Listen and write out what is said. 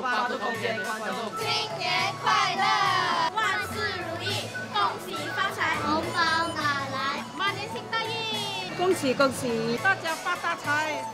发空间观众新年快乐！万事如意恭喜发财！红包拿来！万年行大运恭喜恭喜！大家发大财！